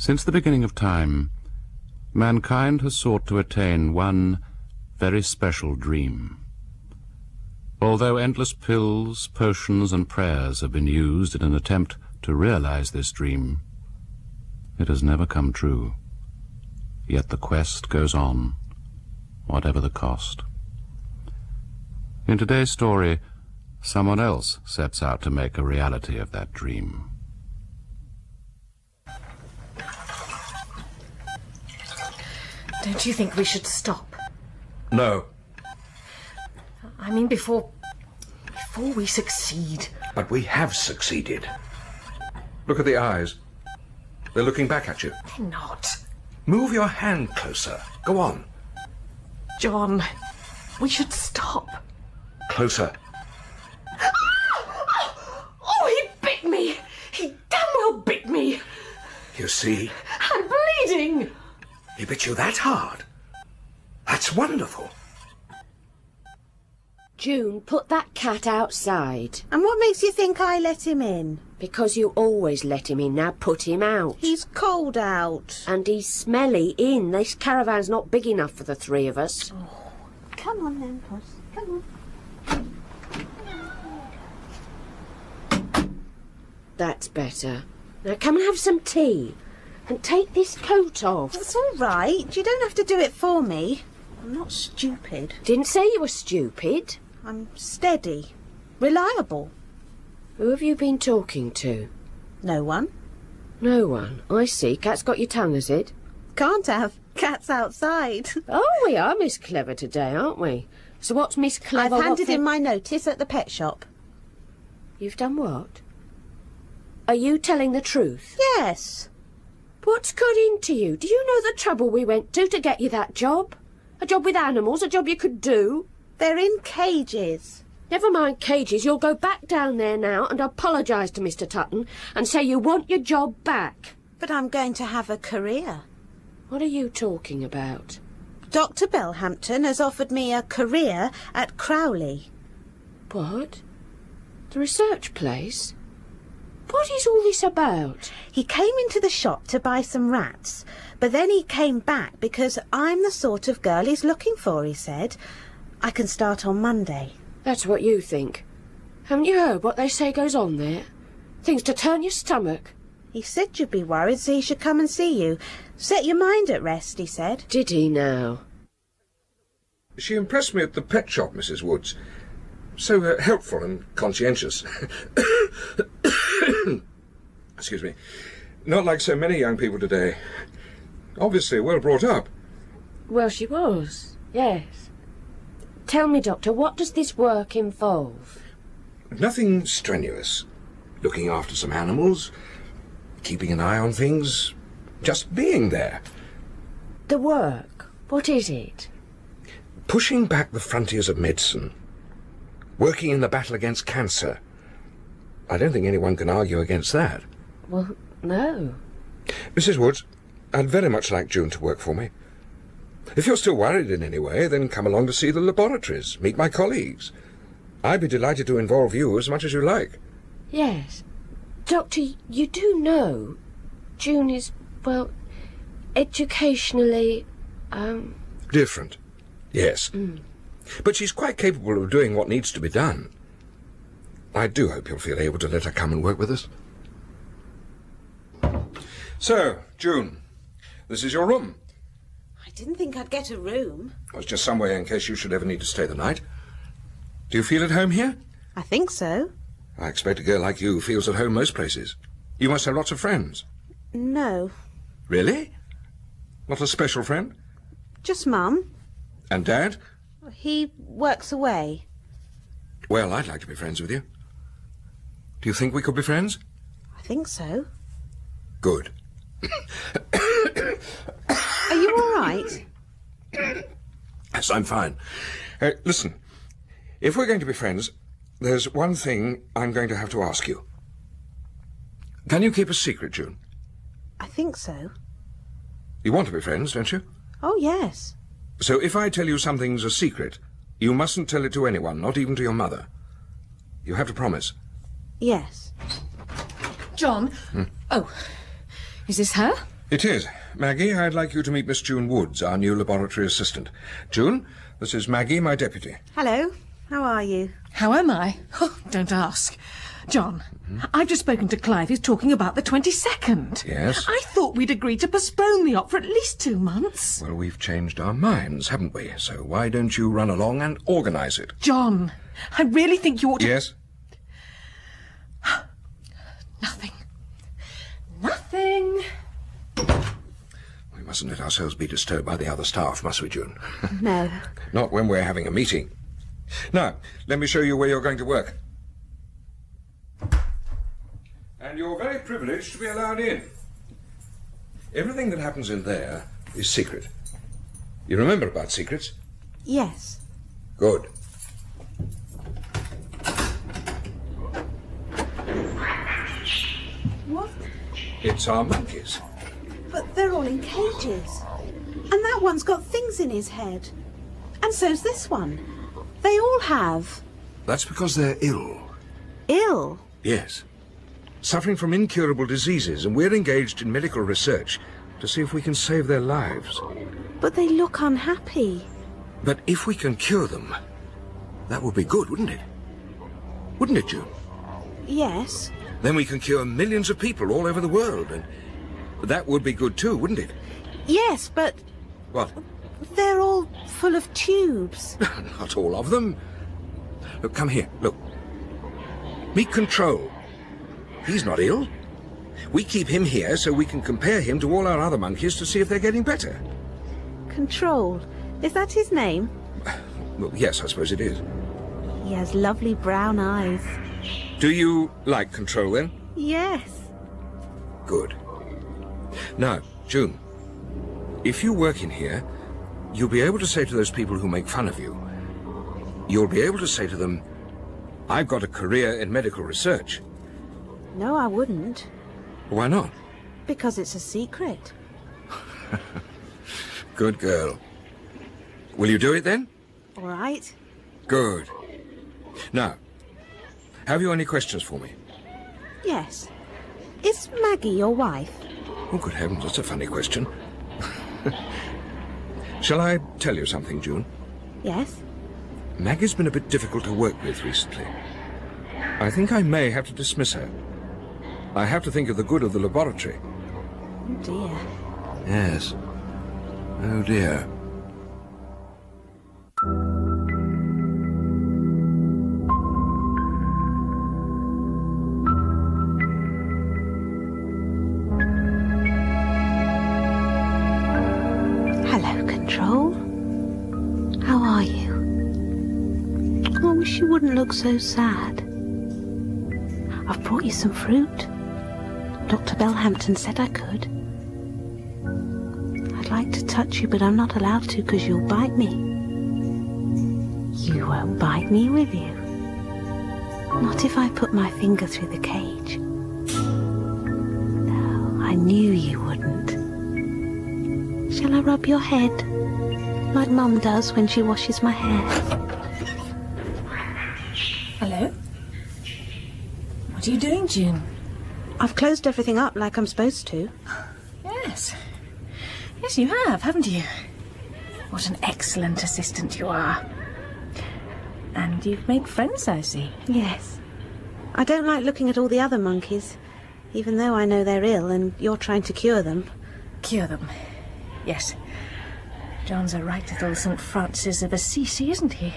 Since the beginning of time, mankind has sought to attain one very special dream. Although endless pills, potions, and prayers have been used in an attempt to realize this dream, it has never come true. Yet the quest goes on, whatever the cost. In today's story, someone else sets out to make a reality of that dream. Don't you think we should stop? No, I mean, before... before we succeed. but we have succeeded. Look at the eyes. They're looking back at you. They're not. Move your hand closer. Go on. John, we should stop. Closer. Oh, he bit me! He damn well bit me! You see? I'm bleeding! He bit you that hard. That's wonderful. June, put that cat outside. And what makes you think I let him in? Because you always let him in, now put him out. He's cold out. And he's smelly in. This caravan's not big enough for the three of us. Oh, come on then, Puss. Come on. That's better. Now come and have some tea. And take this coat off. It's all right. You don't have to do it for me. I'm not stupid. Didn't say you were stupid. I'm steady. Reliable. Who have you been talking to? No one. No one. I see. Cat's got your tongue, has it? Can't have. Cat's outside. Oh, we are Miss Clever today, aren't we? So what's Miss Clever? I've handed in my notice at the pet shop. You've done what? Are you telling the truth? Yes. What's got into you? Do you know the trouble we went to to get you that job? A job with animals, a job you could do? They're in cages. Never mind cages, you'll go back down there now and apologise to Mr Tutton and say you want your job back. But I'm going to have a career. What are you talking about? Dr. Bellhampton has offered me a career at Crowley. What? The research place? What is all this about? He came into the shop to buy some rats, but then he came back because I'm the sort of girl he's looking for, he said. I can start on Monday. That's what you think. Haven't you heard what they say goes on there? Things to turn your stomach. He said you'd be worried, so he should come and see you. Set your mind at rest, he said. Did he now? She impressed me at the pet shop, Mrs. Woods. So uh, helpful and conscientious. Excuse me. Not like so many young people today. Obviously well brought up. Well, she was, yes. Tell me, Doctor, what does this work involve? Nothing strenuous. Looking after some animals, keeping an eye on things, just being there. The work, what is it? Pushing back the frontiers of medicine. Working in the battle against cancer. I don't think anyone can argue against that. Well, no. Mrs. Woods, I'd very much like June to work for me. If you're still worried in any way, then come along to see the laboratories, meet my colleagues. I'd be delighted to involve you as much as you like. Yes. Doctor, you do know June is, well, educationally, um, Different. Yes. But she's quite capable of doing what needs to be done. I do hope you'll feel able to let her come and work with us. So, June, this is your room. I didn't think I'd get a room. It was just somewhere in case you should ever need to stay the night. Do you feel at home here? I think so. I expect a girl like you feels at home most places. You must have lots of friends. No, Really? Not a special friend? just Mum. And Dad? He works away. Well, I'd like to be friends with you. Do you think we could be friends? I think so. Good. Are you all right? Yes, I'm fine. Uh, listen, if we're going to be friends, there's one thing I'm going to have to ask you. Can you keep a secret, June? I think so. You want to be friends, don't you? Oh, yes. So if I tell you something's a secret, you mustn't tell it to anyone, not even to your mother. You have to promise. Yes. John? Hmm. Oh, is this her? It is. Maggie, I'd like you to meet Miss June Woods, our new laboratory assistant. June, this is Maggie, my deputy. Hello. How are you? How am I? Oh, don't ask. John, mm-hmm. I've just spoken to Clive. He's talking about the 22nd. Yes? I thought we'd agreed to postpone the op for at least two months. Well, we've changed our minds, haven't we? So why don't you run along and organise it? John, I really think you ought to... Yes? Nothing. Nothing. We mustn't let ourselves be disturbed by the other staff, must we, June? No. Not when we're having a meeting. Now, let me show you where you're going to work. And you're very privileged to be allowed in. Everything that happens in there is secret. You remember about secrets? Yes. Good. What? It's our monkeys. But they're all in cages. And that one's got things in his head. And so's this one. They all have. That's because they're ill. Ill. Yes. Suffering from incurable diseases, and we're engaged in medical research to see if we can save their lives. But they look unhappy. But if we can cure them, that would be good, wouldn't it? Wouldn't it, June? Yes. Then we can cure millions of people all over the world, and that would be good too, wouldn't it? Yes, but What? they're all full of tubes. Not all of them. Look, come here. Look. Meet Control. He's not ill. We keep him here so we can compare him to all our other monkeys to see if they're getting better. Control. Is that his name? Well, yes, I suppose it is. He has lovely brown eyes. Do you like Control then? Yes. Good. Now, June, if you work in here, you'll be able to say to those people who make fun of you, you'll be able to say to them, I've got a career in medical research. No, I wouldn't. Why not? Because it's a secret. Good girl. Will you do it then? All right. Good. Now, have you any questions for me? Yes. Is Maggie your wife? Oh, good heavens, that's a funny question. Shall I tell you something, June? Yes. Maggie's been a bit difficult to work with recently. I think I may have to dismiss her. I have to think of the good of the laboratory. Oh dear. Yes. Oh dear. Look so sad. I've brought you some fruit. Dr. Bellhampton said I could. I'd like to touch you, but I'm not allowed to because you'll bite me. You won't bite me, will you? Not if I put my finger through the cage. No, I knew you wouldn't. Shall I rub your head? Like Mum does when she washes my hair. Hello? What are you doing, June? I've closed everything up like I'm supposed to. Yes. Yes, you have, haven't you? What an excellent assistant you are. And you've made friends, I see. Yes. I don't like looking at all the other monkeys, even though I know they're ill and you're trying to cure them. Cure them. Yes. John's a right little St. Francis of Assisi, isn't he?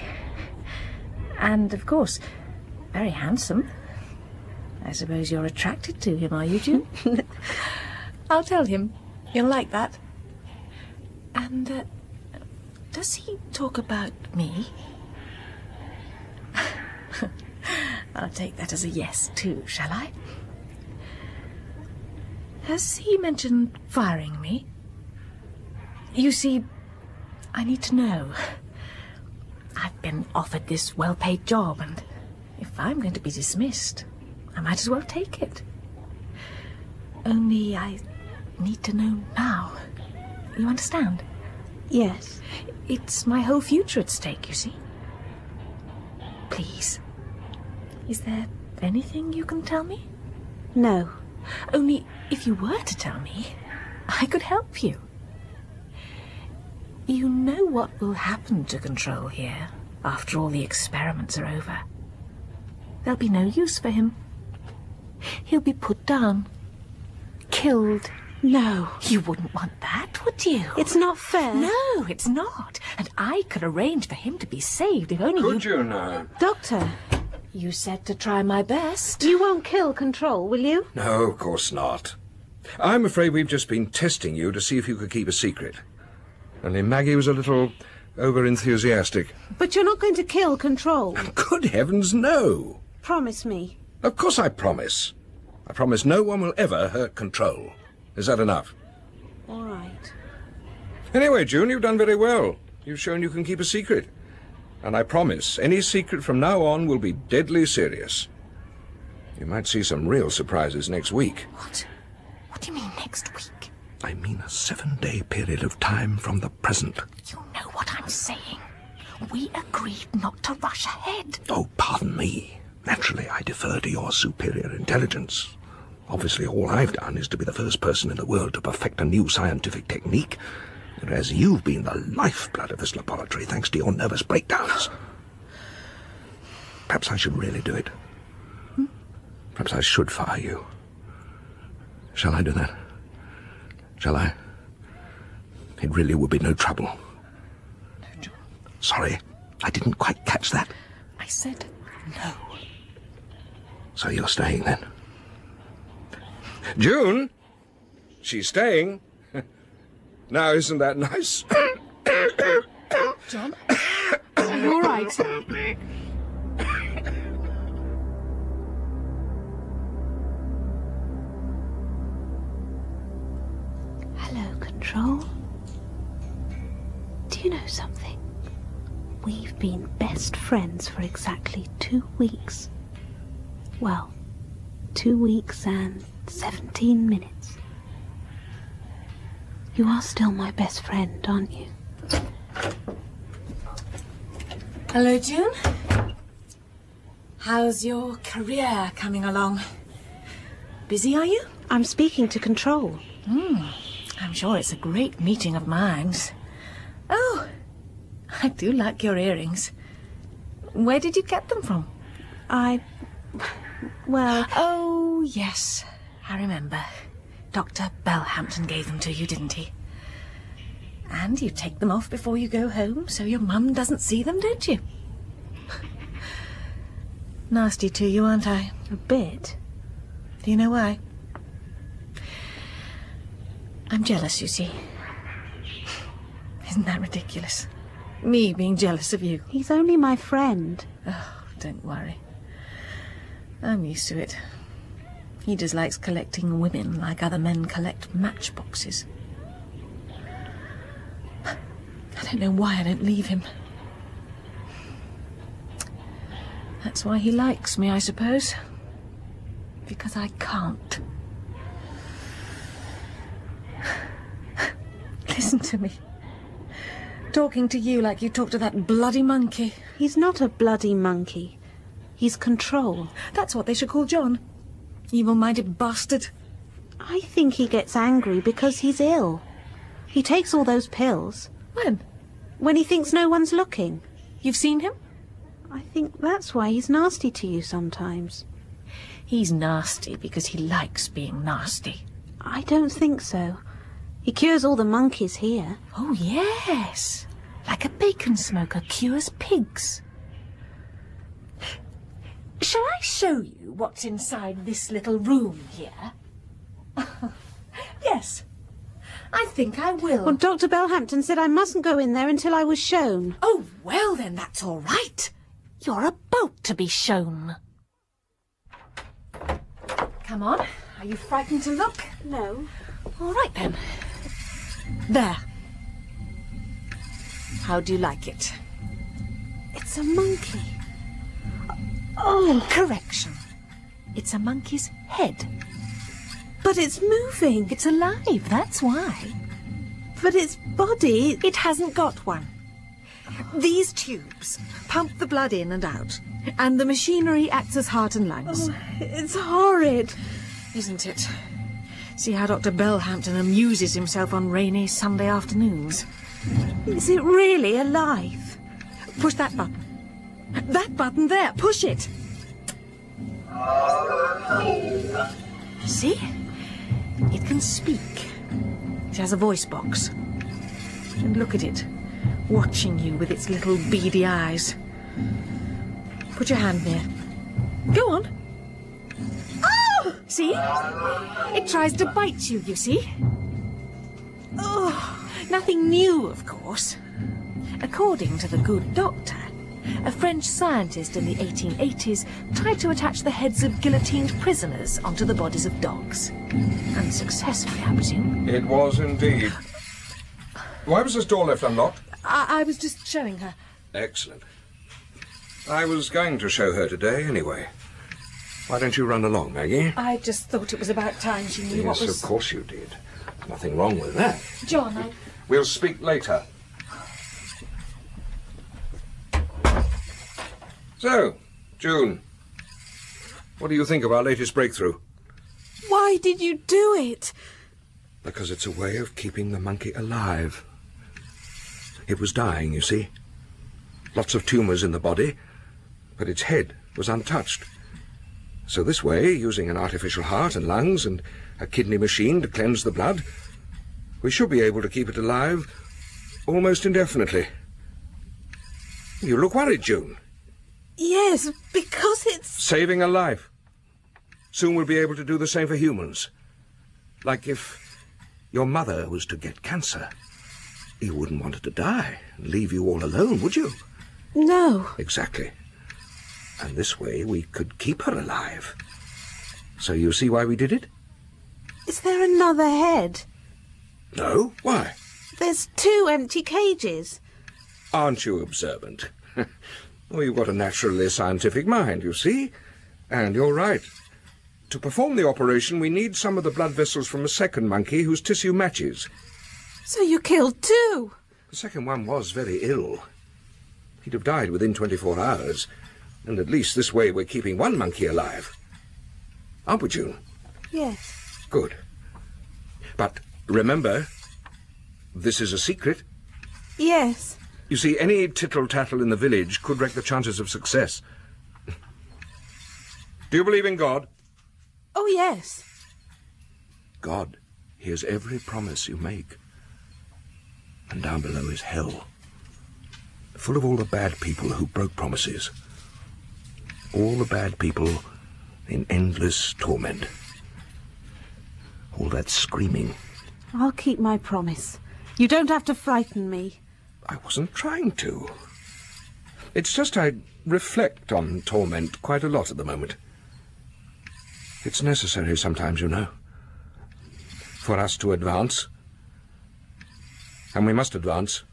And, of course, very handsome. I suppose you're attracted to him, are you, June? I'll tell him. You'll like that. And, uh, does he talk about me? I'll take that as a yes, too, shall I? Has he mentioned firing me? You see, I need to know. Been offered this well paid job, and if I'm going to be dismissed, I might as well take it. Only I need to know now. You understand? Yes. It's my whole future at stake, you see. Please. Is there anything you can tell me? No. Only if you were to tell me, I could help you. You know what will happen to Control here after all the experiments are over. There'll be no use for him. He'll be put down. Killed. No. You wouldn't want that, would you? It's not fair. No, it's not. And I could arrange for him to be saved if only Could you... you now? Doctor, You said to try my best. you won't kill Control, will you? No, of course not. I'm afraid we've just been testing you to see if you could keep a secret. Only Maggie was a little over enthusiastic. But you're not going to kill Control. Good heavens, no! Promise me. Of course I promise. I promise no one will ever hurt control. Is that enough? All right. Anyway, June, you've done very well. You've shown you can keep a secret. And I promise, any secret from now on will be deadly serious. You might see some real surprises next week. What? What do you mean next week? I mean a seven-day period of time from the present. You know what I'm saying. We agreed not to rush ahead. Oh, pardon me. Naturally, I defer to your superior intelligence. Obviously, all I've done is to be the first person in the world to perfect a new scientific technique, whereas you've been the lifeblood of this laboratory thanks to your nervous breakdowns. Perhaps I should really do it. Hmm? Perhaps I should fire you. Shall I do that? Shall I? It really would be no trouble. Sorry, I didn't quite catch that. I said no. So you're staying then? June? She's staying? now, isn't that nice? John? Are you All right. Control. Do you know something? We've been best friends for exactly two weeks. Well, two weeks and 17 minutes. You are still my best friend, aren't you? Hello, June. How's your career coming along? Busy, are you? I'm speaking to Control. Hmm. I'm sure it's a great meeting of minds. Oh, I do like your earrings. Where did you get them from? I. Well, Oh, yes, I remember. Dr. Bellhampton gave them to you, didn't he? And you take them off before you go home so your mum doesn't see them, don't you? Nasty to you, aren't I? a bit. Do you know why? I'm jealous, you see. Isn't that ridiculous? Me being jealous of you. He's only my friend. Oh, don't worry. I'm used to it. He just likes collecting women like other men collect matchboxes. I don't know why I don't leave him. That's why he likes me, I suppose. Because I can't. Listen to me. Talking to you like you talk to that bloody monkey. He's not a bloody monkey. He's control. That's what they should call John. Evil-minded bastard. I think he gets angry because he's ill. He takes all those pills When? when he thinks no one's looking. You've seen him? I think that's why he's nasty to you sometimes. He's nasty because he likes being nasty. I don't think so. He cures all the monkeys here. Oh, yes. Like a bacon smoker cures pigs. Shall I show you what's inside this little room here? yes. I think I will. Well, Dr. Bellhampton said I mustn't go in there until I was shown. Oh, well, then that's all right. You're about to be shown. Come on. Are you frightened to look? No. All right, then. There. How do you like it? It's a monkey. Oh, correction. It's a monkey's head. But it's moving. It's alive, that's why. But its body. It hasn't got one. These tubes pump the blood in and out, and the machinery acts as heart and lungs. Oh, it's horrid. Isn't it? See how Dr. Bellhampton amuses himself on rainy Sunday afternoons. Is it really alive? Push that button. That button there, push it. See? It can speak. It has a voice box. And look at it, watching you with its little beady eyes. Put your hand near. Go on. See? It tries to bite you, you see? Oh, nothing new, of course. According to the good doctor, a French scientist in the 1880s tried to attach the heads of guillotined prisoners onto the bodies of dogs. Unsuccessfully, I presume. It was indeed. Why was this door left unlocked? I, I was just showing her. Excellent. I was going to show her today anyway. Why don't you run along, Maggie? I just thought it was about time she knew what yes, of course you did. Nothing wrong with that. John, I... We'll speak later. So, June, what do you think of our latest breakthrough? Why did you do it? Because it's a way of keeping the monkey alive. It was dying, you see. Lots of tumours in the body, but its head was untouched. So this way, using an artificial heart and lungs and a kidney machine to cleanse the blood, we should be able to keep it alive almost indefinitely. You look worried, June. Yes, because it's... Saving a life. Soon we'll be able to do the same for humans. Like if your mother was to get cancer. You wouldn't want her to die and leave you all alone, would you? No. Exactly. And this way we could keep her alive. So you see why we did it? Is there another head? No? Why? There's two empty cages. Aren't you observant? well, you've got a naturally scientific mind, you see. And you're right. To perform the operation, we need some of the blood vessels from a second monkey whose tissue matches. So you killed two? The second one was very ill. He'd have died within 24 hours. And at least this way we're keeping one monkey alive. Aren't we, June? Yes. Good. But remember, this is a secret. Yes. You see, any tittle-tattle in the village could wreck the chances of success. Do you believe in God? Oh, yes. God hears every promise you make. And down below is hell, full of all the bad people who broke promises. All the bad people in endless torment. All that screaming. I'll keep my promise. You don't have to frighten me. I wasn't trying to. It's just I reflect on torment quite a lot at the moment. It's necessary sometimes, you know, for us to advance. And we must advance.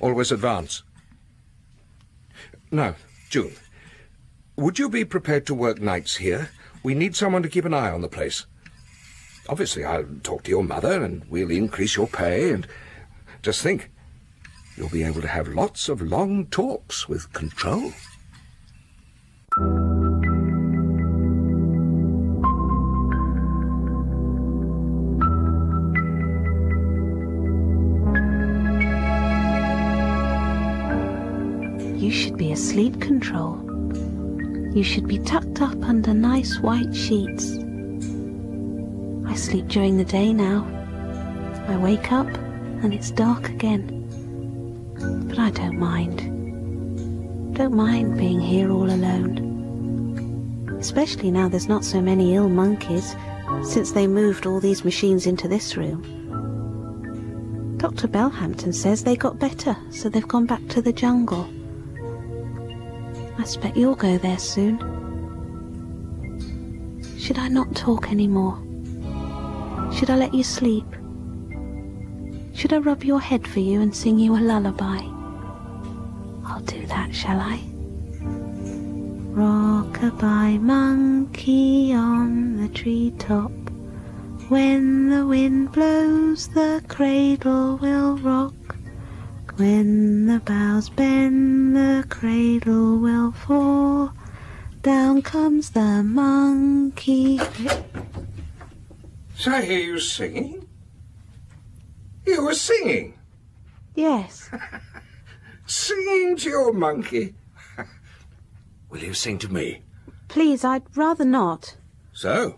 Always advance. Now, June, would you be prepared to work nights here? We need someone to keep an eye on the place. Obviously, I'll talk to your mother and we'll increase your pay and just think, you'll be able to have lots of long talks with control. You should be asleep control. You should be tucked up under nice white sheets. I sleep during the day now. I wake up and it's dark again. But I don't mind. Don't mind being here all alone. Especially now there's not so many ill monkeys since they moved all these machines into this room. Dr. Bellhampton says they got better, so they've gone back to the jungle. I expect you'll go there soon. Should I not talk any more? Should I let you sleep? Should I rub your head for you and sing you a lullaby? I'll do that, shall I? Rock-a-bye monkey on the treetop. When the wind blows, the cradle will rock. When the boughs bend, the cradle will fall. Down comes the monkey. Did I hear you singing? You were singing? Yes. Singing to your monkey? Will you sing to me? Please, I'd rather not. So,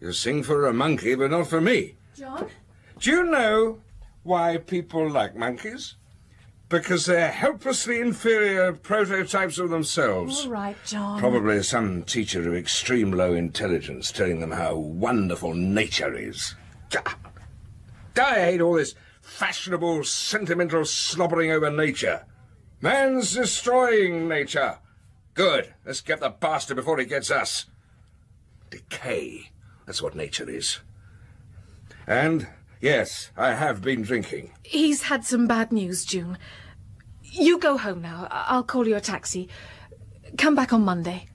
you sing for a monkey, but not for me. John? Do you know why people like monkeys? Because they're helplessly inferior prototypes of themselves. All right, John. Probably some teacher of extreme low intelligence telling them how wonderful nature is. I hate all this fashionable, sentimental slobbering over nature. Man's destroying nature. Good. Let's get the bastard before he gets us. Decay. That's what nature is. And, yes, I have been drinking. He's had some bad news, June. You go home now. I- I'll call you a taxi. Come back on Monday.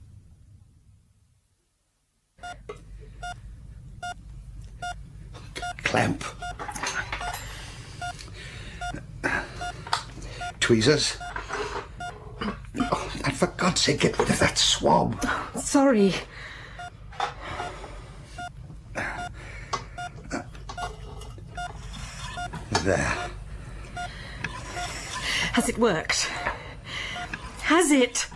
Clamp. Tweezers. Oh, and for God's sake, get rid of that swab. Sorry. There. Has it worked? Has it?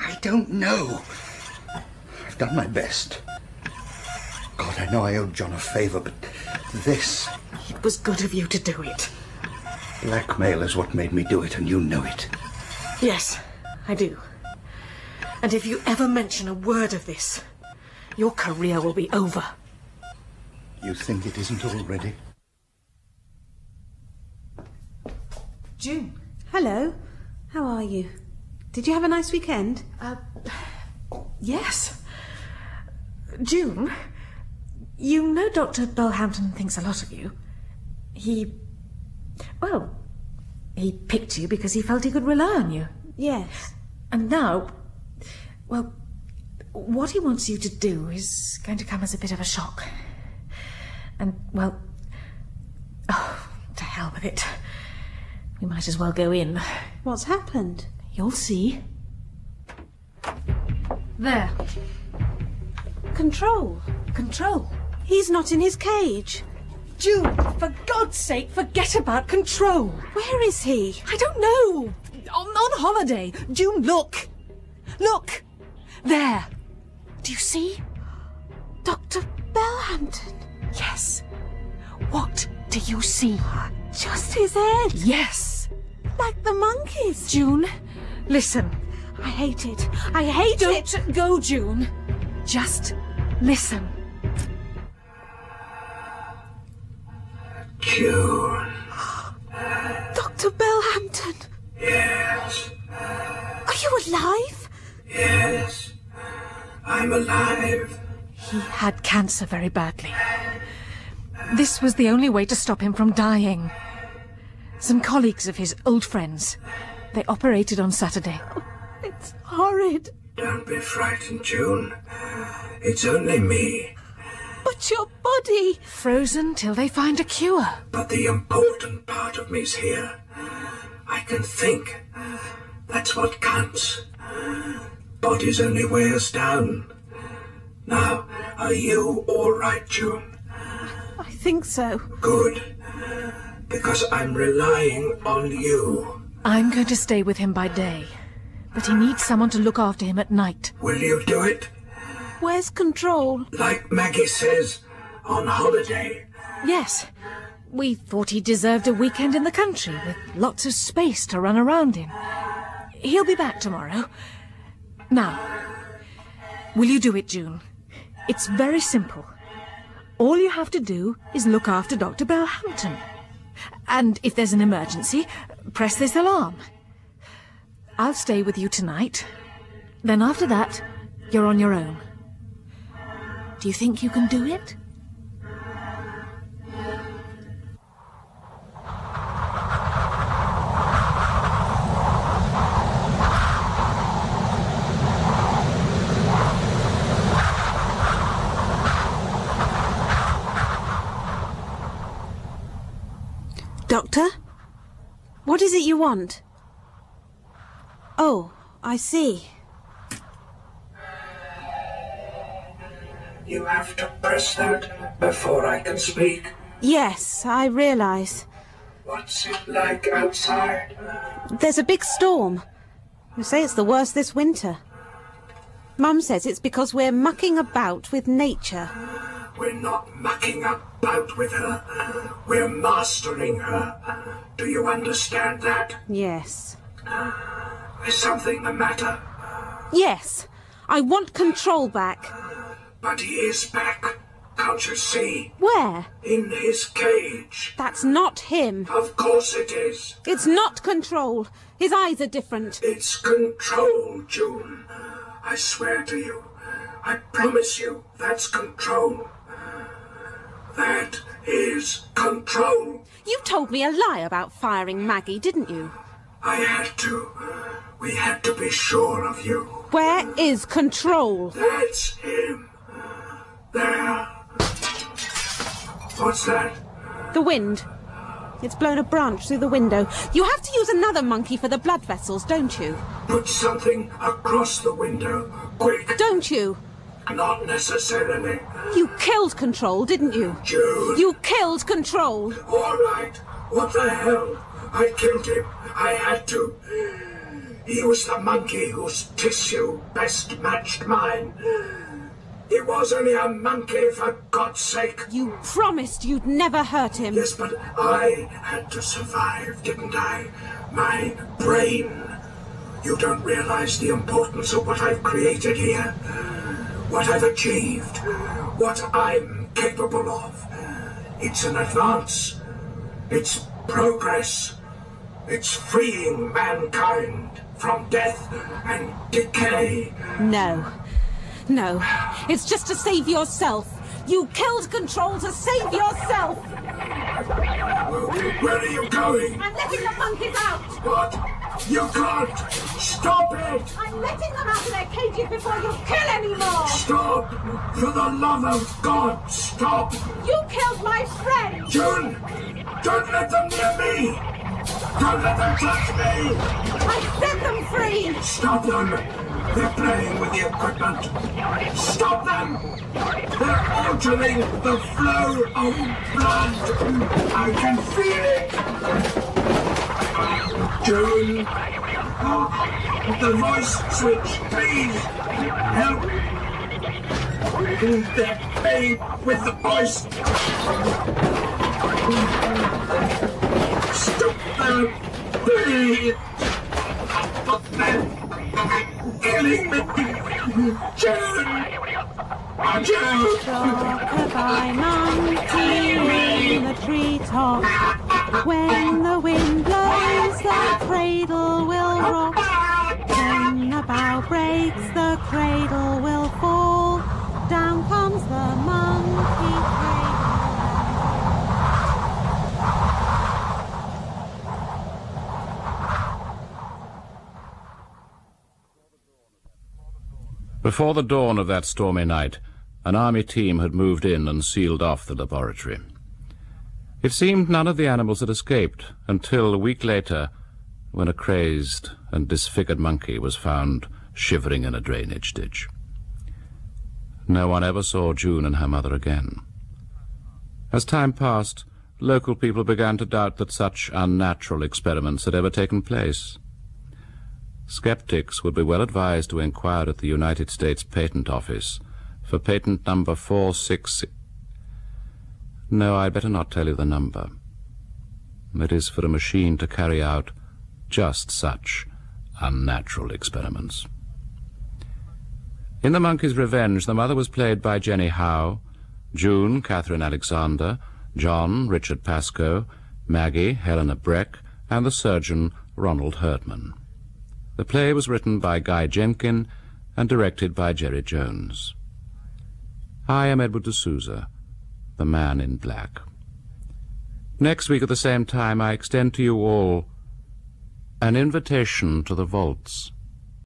I don't know. I've done my best. God, I know I owe John a favour, but this It was good of you to do it. blackmail is what made me do it, and you know it. Yes, I do. And if you ever mention a word of this, your career will be over. You think it isn't already? June. Hello. How are you? Did you have a nice weekend? Uh, yes. June, you know Dr. Belhampton thinks a lot of you. He. Well, he picked you because he felt he could rely on you. Yes. And now. Well, what he wants you to do is going to come as a bit of a shock. And, well. Oh, to hell with it. We might as well go in. What's happened? You'll see. There. Control. Control. He's not in his cage. June, for God's sake, forget about control. Where is he? I don't know. On, on holiday. June, look. Look. There. Do you see? Dr. Bellhampton. Yes. What do you see? Ah, Just his head. Yes. Like the monkeys. June, listen. I hate it. I hate it. Don't go, June. Just listen. June. Dr. Bellhampton. Yes, Are you alive? yes. I'm alive. He had cancer very badly. This was the only way to stop him from dying. Some colleagues of his, old friends, they operated on Saturday. It's horrid. Don't be frightened, June. It's only me. But your body. Frozen till they find a cure. But the important part of me's here. I can think. That's what counts. Bodies only weigh us down. Now, are you all right, June? I think so. Good. Because I'm relying on you. I'm going to stay with him by day, but he needs someone to look after him at night. Will you do it? Where's control? Like Maggie says, on holiday. Yes, we thought he deserved a weekend in the country with lots of space to run around in. He'll be back tomorrow. Now, will you do it, June? It's very simple. All you have to do is look after Dr. Belhampton. And if there's an emergency, press this alarm. I'll stay with you tonight. Then after that, you're on your own. Do you think you can do it? Doctor? What is it you want? Oh, I see. You have to press that before I can speak. Yes, I realise. What's it like outside? There's a big storm. You say it's the worst this winter. Mum says it's because we're mucking about with nature. We're not mucking about with her. We're mastering her. Do you understand that? Yes. Uh, is something the matter? Yes. I want control back. But he is back. Can't you see? Where? In his cage. That's not him. Of course it is. It's not control. His eyes are different. It's control, June. I swear to you. I promise you that's control. That is control. You told me a lie about firing Maggie, didn't you? I had to. We had to be sure of you. Where is control? That's him. There. What's that? The wind. It's blown a branch through the window. You have to use another monkey for the blood vessels, don't you? Put something across the window. Quick. Don't you? Not necessarily. You killed Control, didn't you? June. You killed Control. All right. What the hell? I killed him. I had to. He was the monkey whose tissue best matched mine. He was only a monkey, for God's sake. You promised you'd never hurt him. Yes, but I had to survive, didn't I? My brain. You don't realize the importance of what I've created here. What I've achieved. What I'm capable of. It's an advance. It's progress. It's freeing mankind from death and decay. No. No. It's just to save yourself. You killed Control to save yourself. Where are you going? I'm letting the monkeys out. What? You can't! Stop it! I'm letting them out of their cages before you kill any more. Stop! For the love of God, stop! You killed my friend. June! Don't let them near me! Don't let them touch me! I set them free. Stop them! They're playing with the equipment! Stop them! They're altering the flow of blood! I can feel it! June! The voice switch, please! Help! They're playing with the voice! Stop them! Please! Stop! Killing me! Rockabye monkey in the treetop. When the wind blows, the cradle will rock. When the bough breaks, the cradle will fall. Down comes the monkey cradle. Before the dawn of that stormy night, an army team had moved in and sealed off the laboratory. It seemed none of the animals had escaped until a week later, when a crazed and disfigured monkey was found shivering in a drainage ditch. No one ever saw June and her mother again. As time passed, local people began to doubt that such unnatural experiments had ever taken place. Skeptics would be well advised to inquire at the United States Patent Office for patent number 46... No, I'd better not tell you the number. It is for a machine to carry out just such unnatural experiments. In The Monkey's Revenge, the mother was played by Jenny Howe, June, Catherine Alexander, John, Richard Pascoe, Maggie, Helena Breck, and the surgeon, Ronald Herdman. The play was written by Guy Jenkin and directed by Jerry Jones. I am Edward de Souza, the man in black. Next week at the same time, I extend to you all an invitation to the vaults.